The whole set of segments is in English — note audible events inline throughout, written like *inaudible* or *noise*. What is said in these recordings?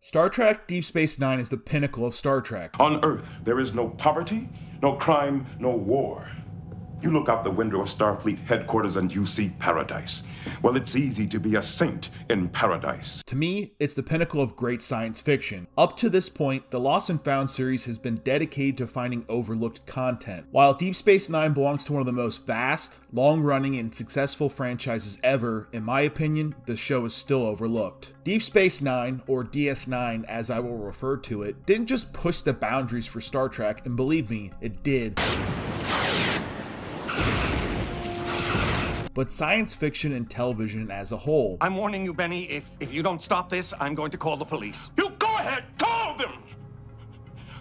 Star Trek Deep Space Nine is the pinnacle of Star Trek. On Earth, there is no poverty, no crime, no war. You look out the window of Starfleet headquarters and you see paradise. Well, it's easy to be a saint in paradise. To me, it's the pinnacle of great science fiction. Up to this point, the Lost and Found series has been dedicated to finding overlooked content. While Deep Space Nine belongs to one of the most vast, long running, and successful franchises ever, in my opinion, the show is still overlooked. Deep Space Nine, or DS9 as I will refer to it, didn't just push the boundaries for Star Trek, and believe me, it did. But science fiction and television as a whole. I'm warning you, Benny, if, if you don't stop this, I'm going to call the police. You go ahead, call them!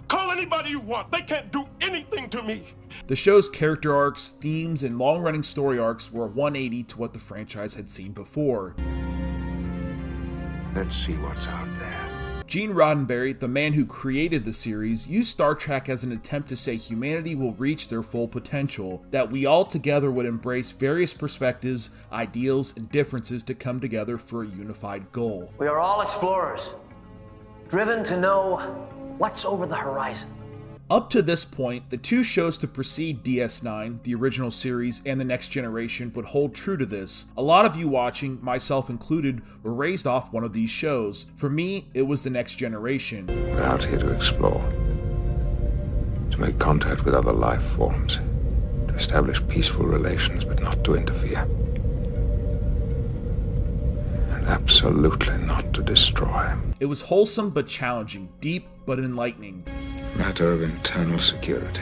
Call anybody you want. They can't do anything to me. The show's character arcs, themes, and long running story arcs were 180 to what the franchise had seen before. Let's see what's out there. Gene Roddenberry, the man who created the series, used Star Trek as an attempt to say humanity will reach their full potential, that we all together would embrace various perspectives, ideals, and differences to come together for a unified goal. We are all explorers, driven to know what's over the horizon. Up to this point, the two shows to precede DS9, the original series, and The Next Generation would hold true to this. A lot of you watching, myself included, were raised off one of these shows. For me, it was The Next Generation. We're out here to explore, to make contact with other life forms, to establish peaceful relations, but not to interfere. And absolutely not to destroy. It was wholesome but challenging, deep but enlightening matter of internal security.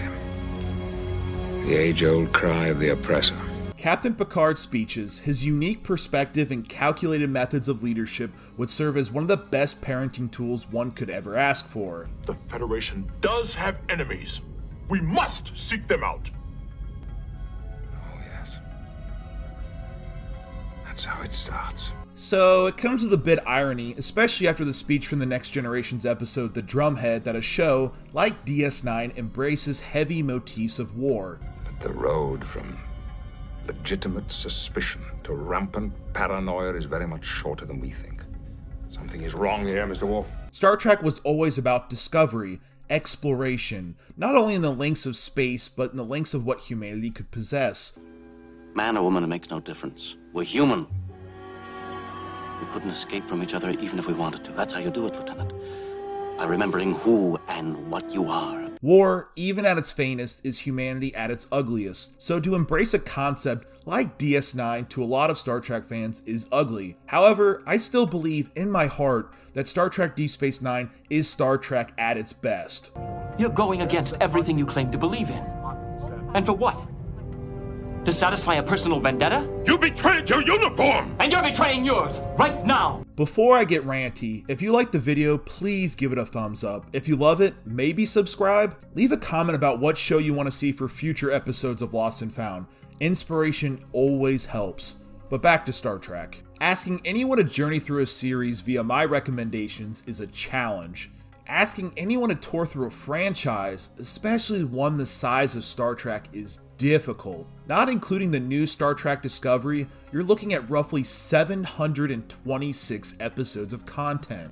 The age-old cry of the oppressor. Captain Picard's speeches, his unique perspective and calculated methods of leadership would serve as one of the best parenting tools one could ever ask for. The Federation does have enemies. We must seek them out. Oh, yes. That's how it starts. So it comes with a bit irony, especially after the speech from the Next Generation's episode The Drumhead that a show, like DS9, embraces heavy motifs of war. But the road from legitimate suspicion to rampant paranoia is very much shorter than we think. Something is wrong here, Mr. Worf. Star Trek was always about discovery, exploration, not only in the lengths of space, but in the lengths of what humanity could possess. Man or woman, it makes no difference. We're human. We couldn't escape from each other even if we wanted to. That's how you do it, Lieutenant. By remembering who and what you are. War, even at its faintest, is humanity at its ugliest. So to embrace a concept like DS9 to a lot of Star Trek fans is ugly. However, I still believe in my heart that Star Trek Deep Space Nine is Star Trek at its best. You're going against everything you claim to believe in. And for what? To satisfy a personal vendetta? You betrayed your uniform! And you're betraying yours, right now! Before I get ranty, if you liked the video, please give it a thumbs up. If you love it, maybe subscribe. Leave a comment about what show you want to see for future episodes of Lost and Found. Inspiration always helps. But back to Star Trek. Asking anyone to journey through a series via my recommendations is a challenge. Asking anyone to tour through a franchise, especially one the size of Star Trek, is difficult. Not including the new Star Trek Discovery, you're looking at roughly 726 episodes of content.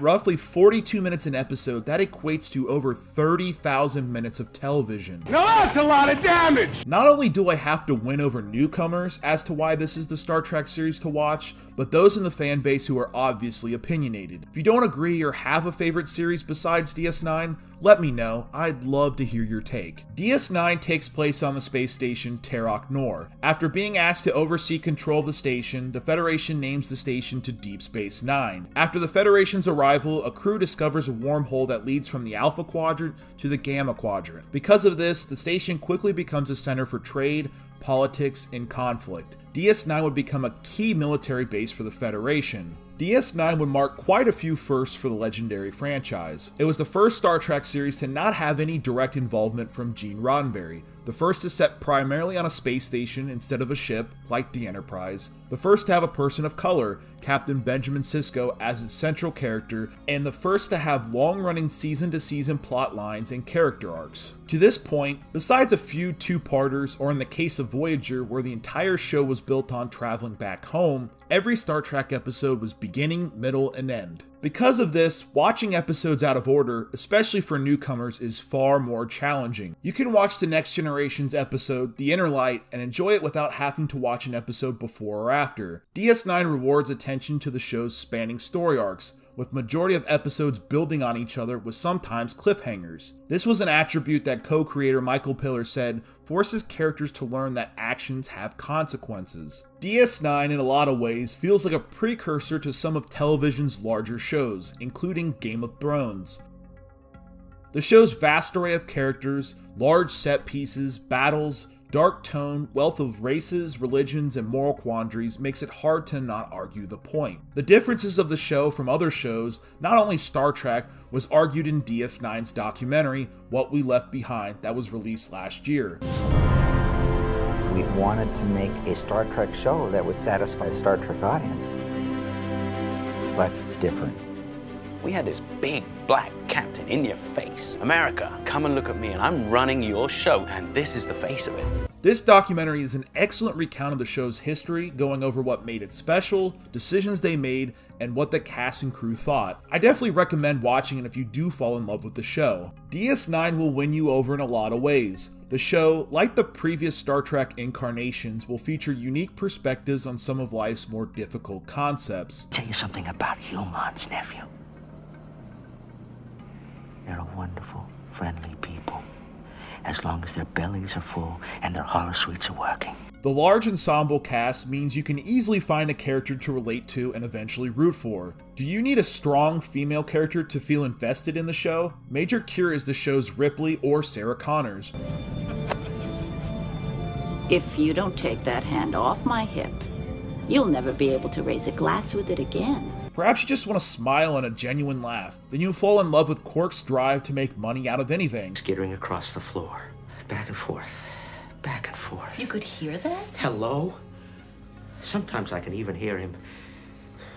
At roughly 42 minutes an episode, that equates to over 30,000 minutes of television. Now that's a lot of damage! Not only do I have to win over newcomers as to why this is the Star Trek series to watch, but those in the fan base who are obviously opinionated. If you don't agree or have a favorite series besides DS9, let me know, I'd love to hear your take. DS9 takes place on the space station Terok Nor. After being asked to oversee control of the station, the Federation names the station to Deep Space Nine. After the Federation's arrival, a crew discovers a wormhole that leads from the Alpha Quadrant to the Gamma Quadrant. Because of this, the station quickly becomes a center for trade, politics, and conflict. DS9 would become a key military base for the Federation. DS9 would mark quite a few firsts for the legendary franchise. It was the first Star Trek series to not have any direct involvement from Gene Roddenberry, the first is set primarily on a space station instead of a ship, like the Enterprise. The first to have a person of color, Captain Benjamin Sisko, as its central character, and the first to have long running season to season plot lines and character arcs. To this point, besides a few two parters, or in the case of Voyager, where the entire show was built on traveling back home, every Star Trek episode was beginning, middle, and end. Because of this, watching episodes out of order, especially for newcomers, is far more challenging. You can watch the Next Generation's episode, The Inner Light, and enjoy it without having to watch an episode before or after. DS9 rewards attention to the show's spanning story arcs, with majority of episodes building on each other with sometimes cliffhangers. This was an attribute that co-creator Michael Piller said forces characters to learn that actions have consequences. DS9 in a lot of ways feels like a precursor to some of television's larger shows, including Game of Thrones. The show's vast array of characters, large set pieces, battles, dark tone, wealth of races, religions, and moral quandaries makes it hard to not argue the point. The differences of the show from other shows, not only Star Trek, was argued in DS9's documentary, What We Left Behind, that was released last year. We wanted to make a Star Trek show that would satisfy Star Trek audience, but different. We had this big black captain in your face. America, come and look at me, and I'm running your show, and this is the face of it. This documentary is an excellent recount of the show's history, going over what made it special, decisions they made, and what the cast and crew thought. I definitely recommend watching it if you do fall in love with the show. DS9 will win you over in a lot of ways. The show, like the previous Star Trek incarnations, will feature unique perspectives on some of life's more difficult concepts. Tell you something about humans, nephew. They're a wonderful, friendly people, as long as their bellies are full and their holosuites are working. The large ensemble cast means you can easily find a character to relate to and eventually root for. Do you need a strong female character to feel invested in the show? Major Kira is the show's Ripley or Sarah Connors. If you don't take that hand off my hip, you'll never be able to raise a glass with it again. Perhaps you just want to smile and a genuine laugh. Then you'll fall in love with Quark's drive to make money out of anything. Skittering across the floor, back and forth, back and forth. You could hear that? Hello? Sometimes I can even hear him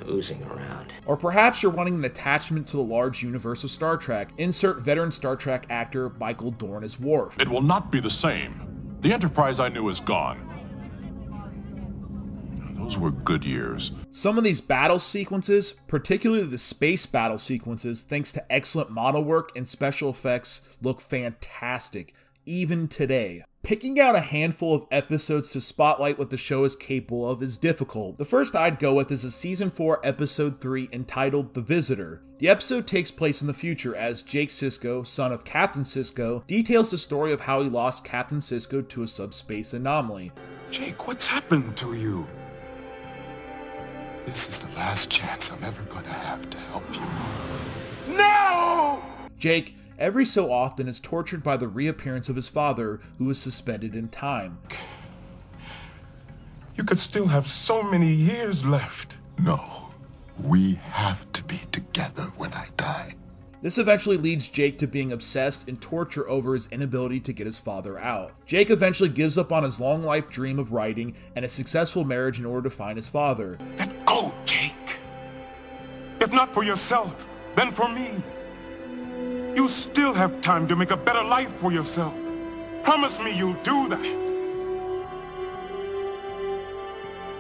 oozing around. Or perhaps you're wanting an attachment to the large universe of Star Trek. Insert veteran Star Trek actor Michael Dorn as Worf. It will not be the same. The Enterprise I knew is gone. Those were good years. Some of these battle sequences, particularly the space battle sequences, thanks to excellent model work and special effects, look fantastic, even today. Picking out a handful of episodes to spotlight what the show is capable of is difficult. The first I'd go with is a season 4 episode 3 entitled The Visitor. The episode takes place in the future as Jake Sisko, son of Captain Sisko, details the story of how he lost Captain Sisko to a subspace anomaly. Jake, what's happened to you? This is the last chance I'm ever gonna have to help you. No! Jake, every so often, is tortured by the reappearance of his father, who is suspended in time. You could still have so many years left. No. We have to be together when I die. This eventually leads Jake to being obsessed and torture over his inability to get his father out. Jake eventually gives up on his long life dream of writing and a successful marriage in order to find his father. Let go, Jake. If not for yourself, then for me. You still have time to make a better life for yourself. Promise me you'll do that.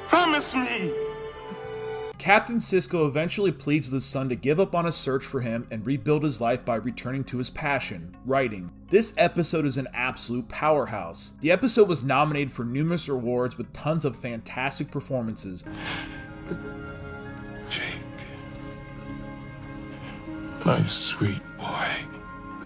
Promise me. Captain Sisko eventually pleads with his son to give up on a search for him and rebuild his life by returning to his passion, writing. This episode is an absolute powerhouse. The episode was nominated for numerous awards with tons of fantastic performances. Jake. My sweet boy.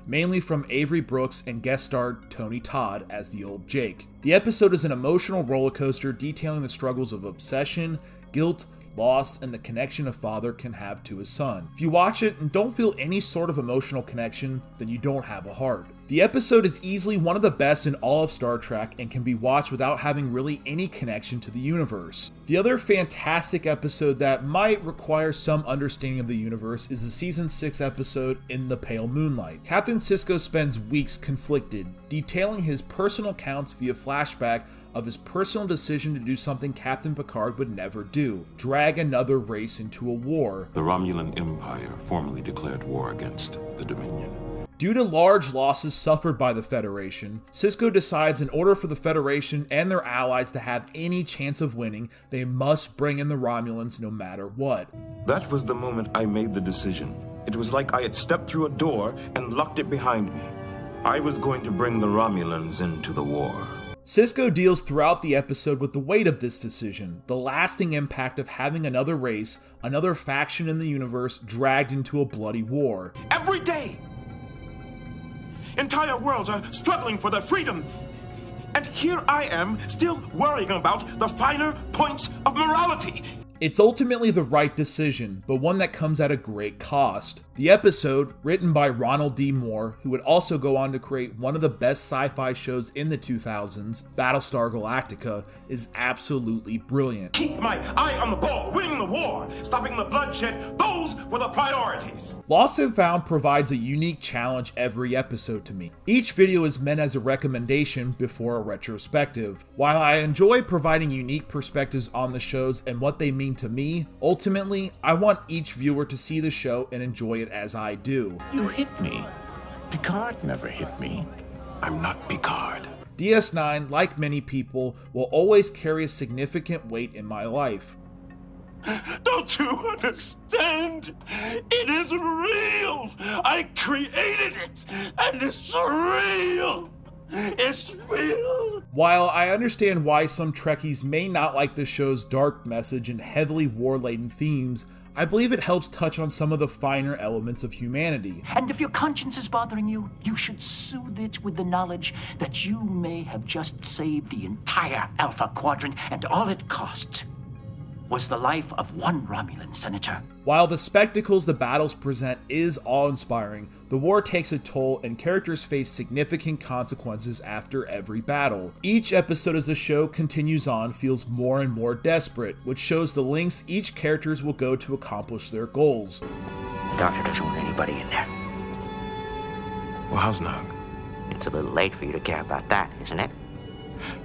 Mainly from Avery Brooks and guest starred Tony Todd as the old Jake. The episode is an emotional roller coaster detailing the struggles of obsession, guilt, loss, and the connection a father can have to his son. If you watch it and don't feel any sort of emotional connection, then you don't have a heart. The episode is easily one of the best in all of Star Trek and can be watched without having really any connection to the universe. The other fantastic episode that might require some understanding of the universe is the season 6 episode In the Pale Moonlight. Captain Sisko spends weeks conflicted, detailing his personal accounts via flashback of his personal decision to do something Captain Picard would never do drag another race into a war. The Romulan Empire formally declared war against the Dominion. Due to large losses suffered by the Federation, Sisko decides in order for the Federation and their allies to have any chance of winning, they must bring in the Romulans no matter what. That was the moment I made the decision. It was like I had stepped through a door and locked it behind me. I was going to bring the Romulans into the war. Sisko deals throughout the episode with the weight of this decision, the lasting impact of having another race, another faction in the universe dragged into a bloody war. Every day, entire worlds are struggling for their freedom. And here I am, still worrying about the finer points of morality. It's ultimately the right decision, but one that comes at a great cost. The episode, written by Ronald D. Moore, who would also go on to create one of the best sci fi shows in the 2000s, Battlestar Galactica, is absolutely brilliant. Keep my eye on the ball, winning the war, stopping the bloodshed, those were the priorities. Lost and Found provides a unique challenge every episode to me. Each video is meant as a recommendation before a retrospective. While I enjoy providing unique perspectives on the shows and what they mean to me, ultimately, I want each viewer to see the show and enjoy it as I do. You hit me. Picard never hit me. I'm not Picard. DS9, like many people, will always carry a significant weight in my life. *gasps* Don't you understand? It is real. I created it, and it's real. It's real. While I understand why some Trekkies may not like the show's dark message and heavily war laden themes, I believe it helps touch on some of the finer elements of humanity. And if your conscience is bothering you, you should soothe it with the knowledge that you may have just saved the entire Alpha Quadrant, and all it cost was the life of one Romulan senator. While the spectacles the battles present is awe inspiring, the war takes a toll and characters face significant consequences after every battle. Each episode as the show continues on feels more and more desperate, which shows the lengths each characters will go to accomplish their goals. The doctor doesn't want anybody in there. Well, how's Nog? It's a little late for you to care about that, isn't it?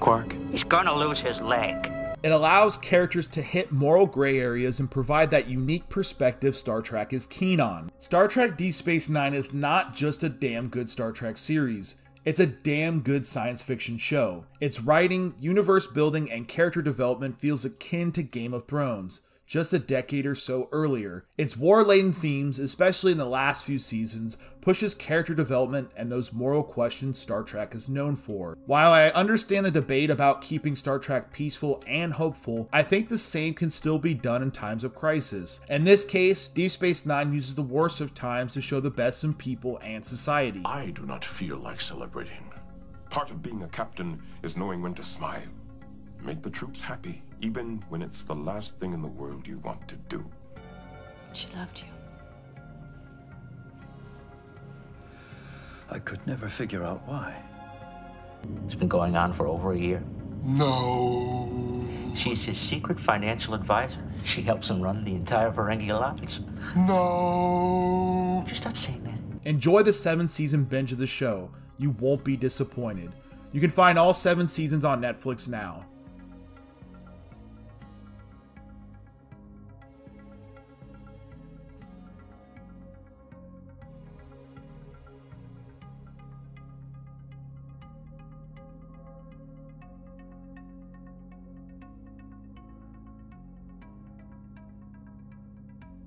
Quark? He's gonna lose his leg. It allows characters to hit moral gray areas and provide that unique perspective Star Trek is keen on. Star Trek Deep Space Nine is not just a damn good Star Trek series. It's a damn good science fiction show. Its writing, universe building, and character development feels akin to Game of Thrones, just a decade or so earlier. Its war-laden themes, especially in the last few seasons, pushes character development and those moral questions Star Trek is known for. While I understand the debate about keeping Star Trek peaceful and hopeful, I think the same can still be done in times of crisis. In this case, Deep Space Nine uses the worst of times to show the best in people and society. I do not feel like celebrating. Part of being a captain is knowing when to smile. Make the troops happy, even when it's the last thing in the world you want to do. She loved you. I could never figure out why. It's been going on for over a year. No. She's his secret financial advisor. She helps him run the entire Ferengi Alliance. No. Just stop saying that. Enjoy the seven season binge of the show. You won't be disappointed. You can find all seven seasons on Netflix now.